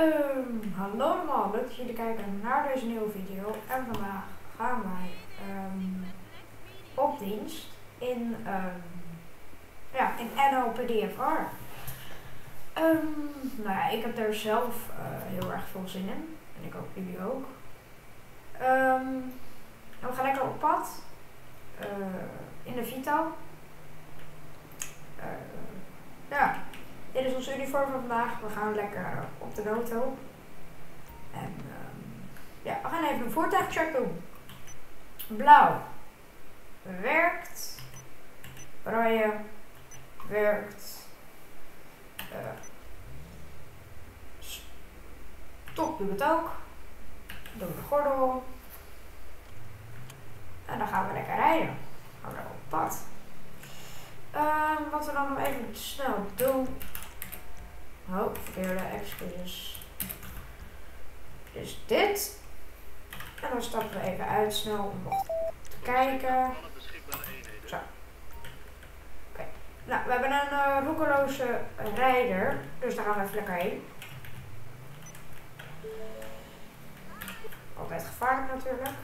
Ehm, hallo allemaal, leuk dat jullie kijken naar deze nieuwe video. En vandaag gaan wij ehm, op dienst in, um, ja, in. Um, nou ja, ik heb er zelf uh, heel erg veel zin in. En ik hoop jullie ook. en we gaan lekker op pad. Uh, in de Vito. Uh, ja, dit is ons uniform van vandaag. We gaan lekker op de auto. En um, ja, we gaan even een voertuigcheck doen. Blauw. Werkt. Braille. Werkt. Uh, stop doet het ook. Doen de gordel. En dan gaan we lekker rijden. Gaan we op pad. Uh, wat we dan nog even snel doen. Oh, verkeerde excuses. Dus dit. En dan stappen we even uit snel om te kijken. Zo. Oké. Nou, we hebben een uh, roekeloze rijder. Dus daar gaan we even lekker heen. Altijd gevaarlijk natuurlijk.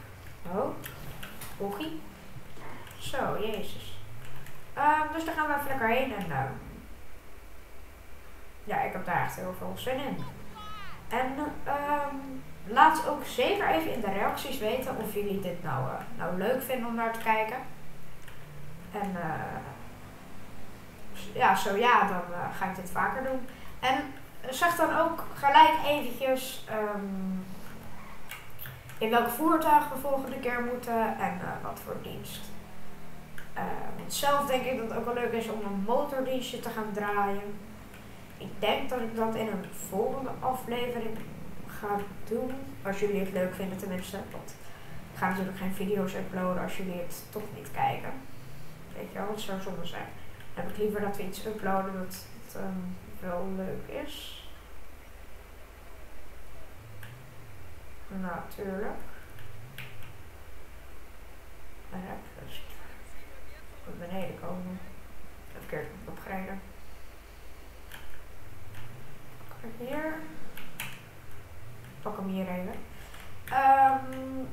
Oh. Boegie. Zo, jezus. Um, dus daar gaan we even lekker heen en um, ja, ik heb daar echt heel veel zin in. En um, laat ook zeker even in de reacties weten of jullie dit nou, uh, nou leuk vinden om naar te kijken. En uh, ja, zo ja, dan uh, ga ik dit vaker doen. En zeg dan ook gelijk eventjes um, in welk voertuig we volgende keer moeten en wat voor dienst. want zelf denk ik dat het ook wel leuk is om een motordienstje te gaan draaien. Ik denk dat ik dat in een volgende aflevering ga doen. Als jullie het leuk vinden tenminste. Want ik ga natuurlijk geen video's uploaden als jullie het toch niet kijken. Weet je wel, het zou zonde zijn. Dan heb ik liever dat we iets uploaden dat um, wel leuk is. Natuurlijk. En dus naar beneden komen. Verkeerd opgereden hier. Pak hem hier even. Um,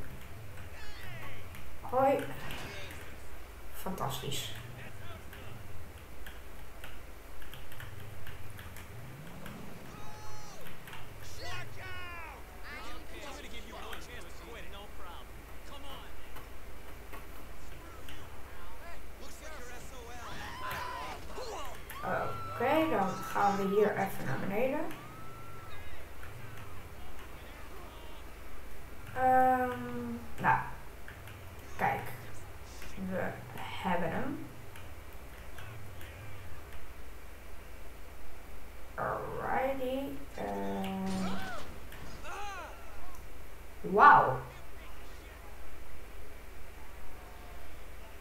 hoi. Fantastisch. Oké, okay, dan gaan we hier even naar beneden. Um, nou, kijk. We hebben hem. Alrighty. Uh, Wauw.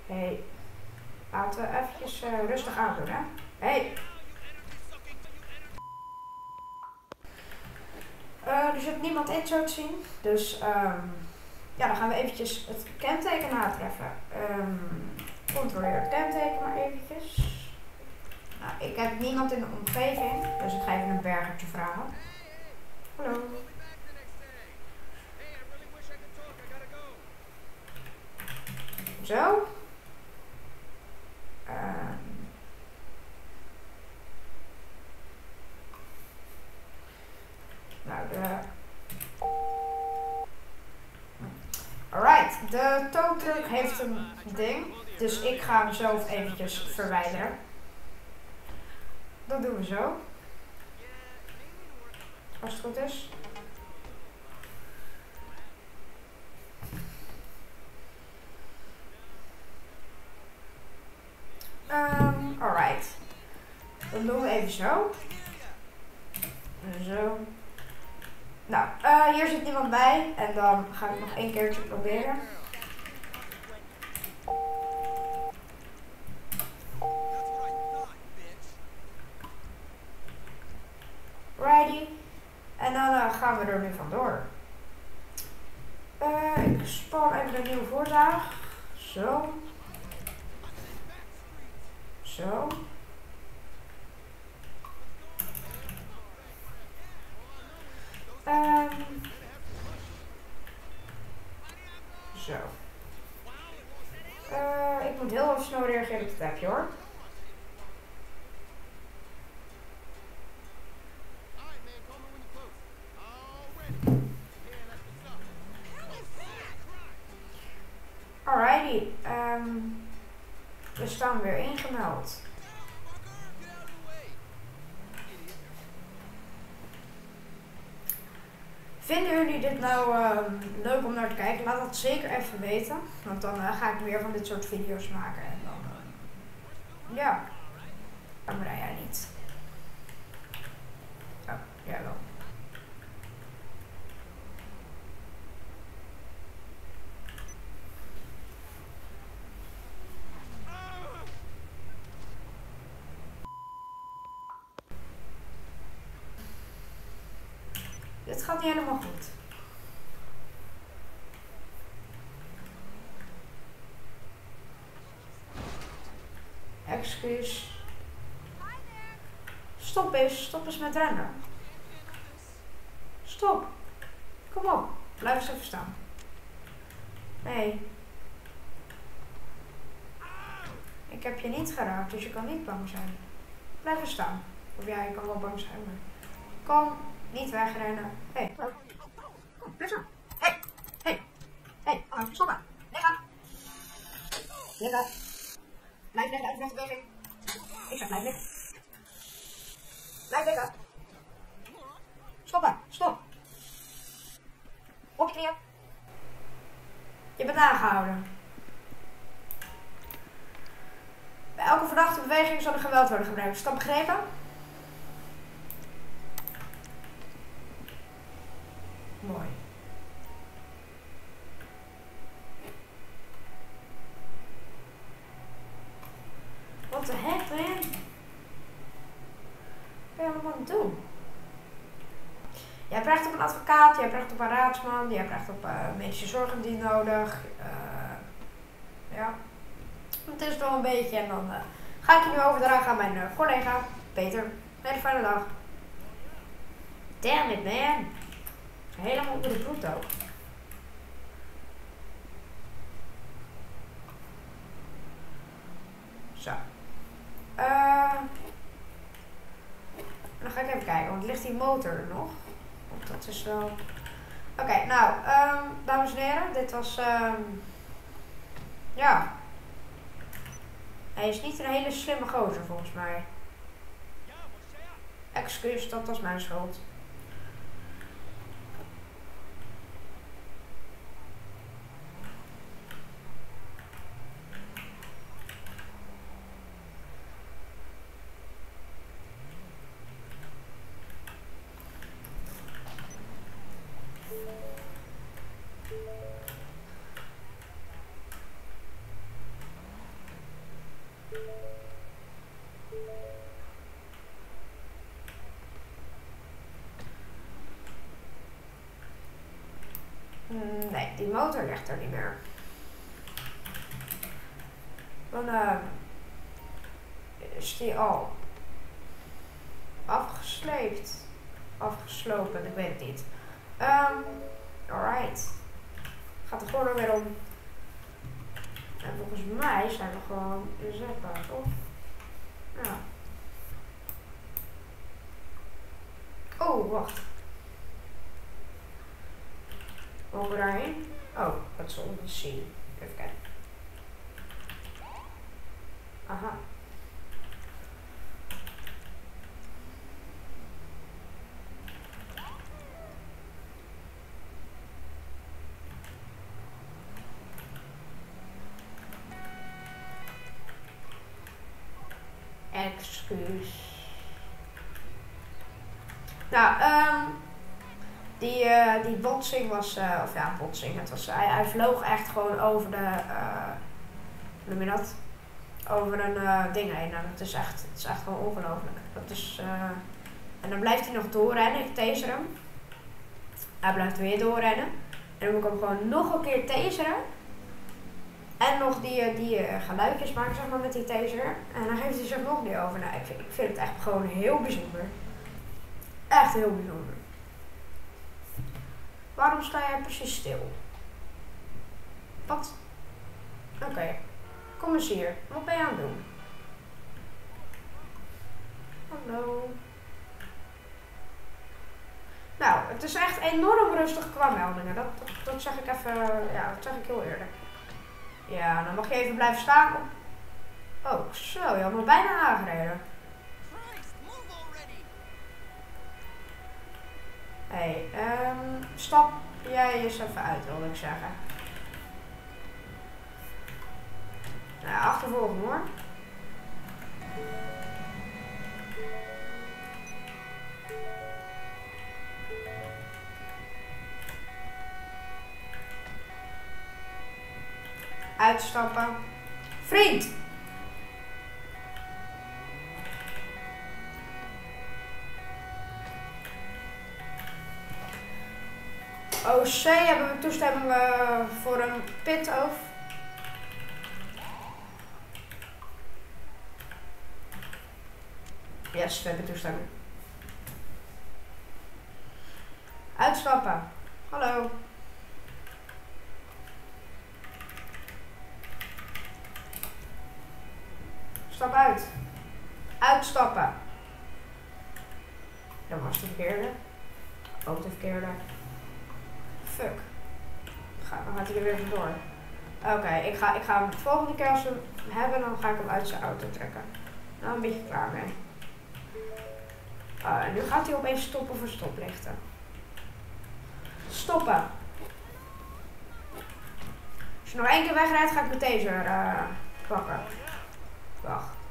Hey, laten we eventjes uh, rustig aan doen, hè? Hey. Uh, er zit niemand in zo te zien. Dus um, ja, dan gaan we eventjes het kenteken natreffen. Um, controleer het kenteken maar eventjes. Nou, ik heb niemand in de omgeving, dus ik ga even een bergertje vragen. Hallo. Zo. Um, Nou, de... Alright, de toetruck heeft een ding. Dus ik ga hem zelf eventjes verwijderen. Dat doen we zo. Als het goed is. Um, alright. Dan doen we even zo. Zo. Nou, uh, hier zit niemand bij. En dan ga ik nog één keertje proberen. gaan we er nu vandoor? Uh, ik span even een nieuwe voorzaag. Zo. Zo. Ehm. Zo. Eh, ik moet heel snel reageren op het appje hoor. Jullie dit nou uh, leuk om naar te kijken? Laat dat zeker even weten. Want dan uh, ga ik meer van dit soort video's maken. En dan, uh, ja, dan niet. Oh, jij wel. Het gaat niet helemaal goed. Excuus. Stop eens, stop eens met rennen. Stop. Kom op, blijf eens even staan. Nee. Ik heb je niet geraakt, dus je kan niet bang zijn. Blijf eens staan. Of ja, kan wel bang zijn, maar... Kom, niet wegrennen. Hé. Hey. Kom, staan. Hé. Hey. Hé. Hey. Hé. Hey. Oh, stoppen. Liggen. Liggen. Blijf liggen, uit de. Ik zeg blijf. Blijf liggen. Stoppen. Stop. Op je. Je bent aangehouden. Bij elke verdachte beweging zal er geweld worden gebruikt. Is dat? Mooi. Wat de heck, man? Wat ben je allemaal doen? Jij recht op een advocaat, jij recht op een raadsman, jij recht op uh, medische zorg die nodig. Uh, ja, het is wel een beetje en dan uh, ga ik je nu overdragen aan mijn collega Peter. Hele fijne dag. Damn it man. Helemaal onder de bloed ook. Zo. Uh, dan ga ik even kijken, want ligt die motor er nog? Want dat is wel... Oké, nou, um, dames en heren, dit was... Um, ja. Hij is niet een hele slimme gozer volgens mij. Excuus, dat was mijn schuld. Die motor ligt er niet meer. Dan uh, is die al afgesleept. Afgeslopen, ik weet het niet. Um, alright. Gaat er gewoon weer om. En volgens mij zijn we gewoon inzetbaar, toch? Ja. Oh, wacht. Mogen we daarheen? Oh, is onder de zien. Even kijken. Aha. Excuus. Nou, um, die, uh, die botsing was, uh, of ja, botsing, het was, hij, vloog echt gewoon over de, uh, hoe noem je dat? Over een ding heen. Dat is echt, het is echt gewoon ongelooflijk. Dat is, en dan blijft hij nog doorrennen, ik taser hem. Hij blijft weer doorrennen. En dan moet ik hem gewoon nog een keer taseren. En nog die, die geluidjes maken, zeg maar, met die taser. En dan geeft hij zich nog niet over. Nou, ik vind, ik vind het echt gewoon heel bijzonder. Echt heel bijzonder. Waarom sta jij precies stil? Wat? Oké. Kom eens hier. Wat ben je aan het doen? Hallo. Nou, het is echt enorm rustig qua meldingen. Dat, dat, dat zeg ik even, ja, dat zeg ik heel eerlijk. Ja, dan mag je even blijven staan. Oh, zo, je had me bijna aangereden. Hey, um, stap jij eens even uit, wil ik zeggen. Nou, achtervolgen hoor. Uitstappen. Vriend! OC hebben we toestemming uh, voor een pit of. Yes, we hebben toestemming. Uitstappen. Hallo. Stap uit. Uitstappen. Dat was de verkeerde. Ook de verkeerde. Fuck. Ga, dan gaat hij er weer vandoor. Oké, ik, ga, ik ga hem de volgende keer als we hebben, dan ga ik hem uit zijn auto trekken. Nou, een beetje klaar mee. En nu gaat hij opeens stoppen voor stoplichten. Stoppen. Als je nog één keer wegrijdt, ga ik mijn taser uh, pakken. Wacht.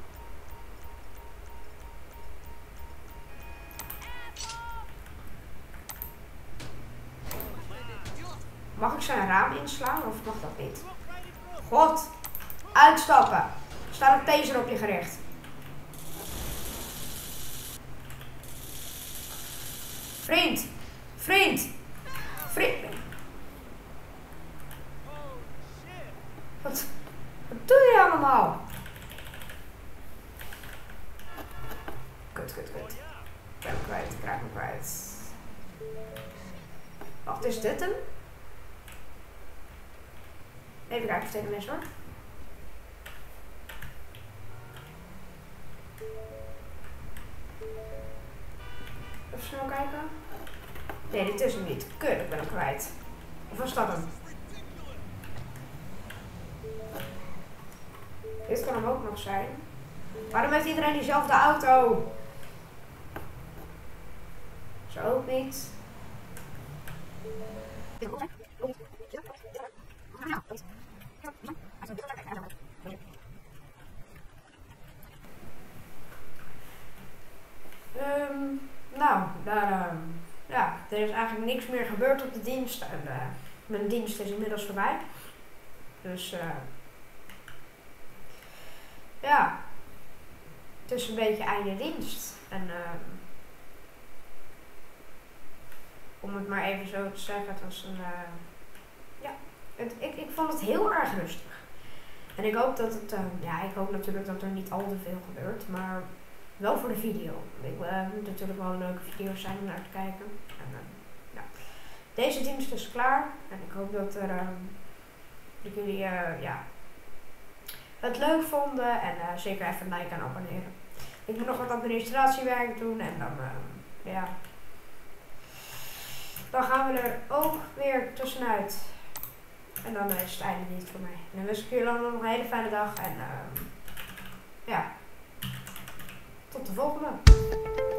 Mag ik zijn raam inslaan of mag dat niet? God! Uitstappen! Staat een taser op je gericht. Vriend! Vriend! Vriend! Wat, wat doe je allemaal? Kut, kut, kut. Ik ben hem kwijt, ik raak hem kwijt. Wacht, is dit hem? Even kijken het is hoor. Even snel kijken. Nee, dit is hem niet. Kut, ik ben hem kwijt. Of was dat hem? Dit kan hem ook nog zijn. Waarom heeft iedereen diezelfde auto? Zo ook niet. Um, nou, daar, uh, ja, er is eigenlijk niks meer gebeurd op de dienst. En uh, mijn dienst is inmiddels voorbij. Dus uh, ja, het is een beetje einde dienst. En om het maar even zo te zeggen, het was een, ja, het, ik, ik vond het heel erg rustig. En ik hoop dat het, ja, ik hoop natuurlijk dat er niet al te veel gebeurt, maar wel voor de video. Ik uh, natuurlijk wel leuke video's zijn om naar te kijken. En, uh, ja. Deze dienst is klaar. En ik hoop dat, er, dat jullie ja, het leuk vonden. En zeker even like en abonneren. Ik moet nog wat administratiewerk doen. En dan, ja. Dan gaan we er ook weer tussenuit. En dan is het einde niet voor mij. En dan wens ik jullie allemaal nog een hele fijne dag. En ja. Tot de volgende.